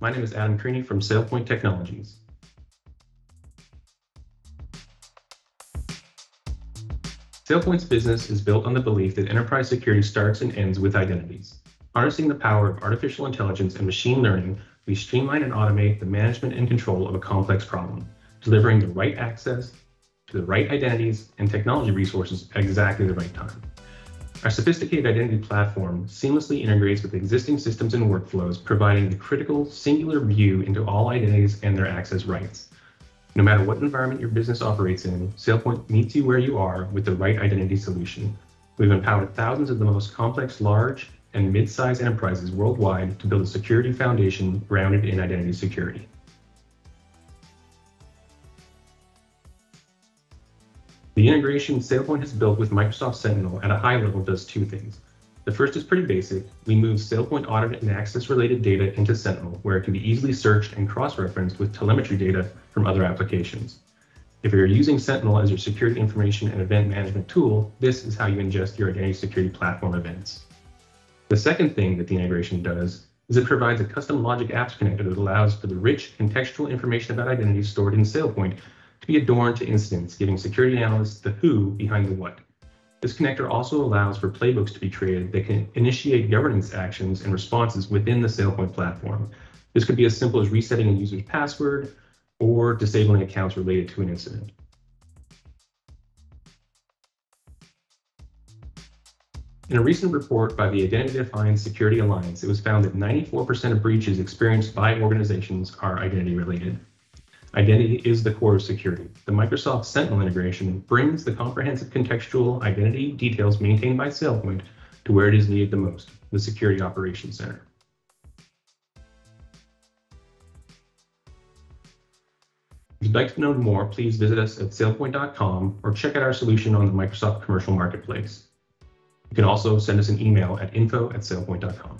My name is Adam Creaney from SailPoint Technologies. SailPoint's business is built on the belief that enterprise security starts and ends with identities. Harnessing the power of artificial intelligence and machine learning, we streamline and automate the management and control of a complex problem, delivering the right access to the right identities and technology resources at exactly the right time. Our sophisticated identity platform seamlessly integrates with existing systems and workflows, providing the critical singular view into all identities and their access rights. No matter what environment your business operates in, SailPoint meets you where you are with the right identity solution. We've empowered thousands of the most complex large and mid-sized enterprises worldwide to build a security foundation grounded in identity security. The integration SailPoint has built with Microsoft Sentinel at a high level does two things. The first is pretty basic. We move SailPoint audit and access related data into Sentinel, where it can be easily searched and cross-referenced with telemetry data from other applications. If you're using Sentinel as your security information and event management tool, this is how you ingest your identity security platform events. The second thing that the integration does is it provides a custom logic apps connector that allows for the rich contextual information about identities stored in SailPoint be adorned to incidents, giving security analysts the who behind the what. This connector also allows for playbooks to be created that can initiate governance actions and responses within the SailPoint platform. This could be as simple as resetting a user's password or disabling accounts related to an incident. In a recent report by the Identity Defined Security Alliance, it was found that 94% of breaches experienced by organizations are identity related. Identity is the core of security. The Microsoft Sentinel integration brings the comprehensive contextual identity details maintained by SailPoint to where it is needed the most, the Security Operations Center. If you'd like to know more, please visit us at sailpoint.com or check out our solution on the Microsoft Commercial Marketplace. You can also send us an email at info at sailpoint.com.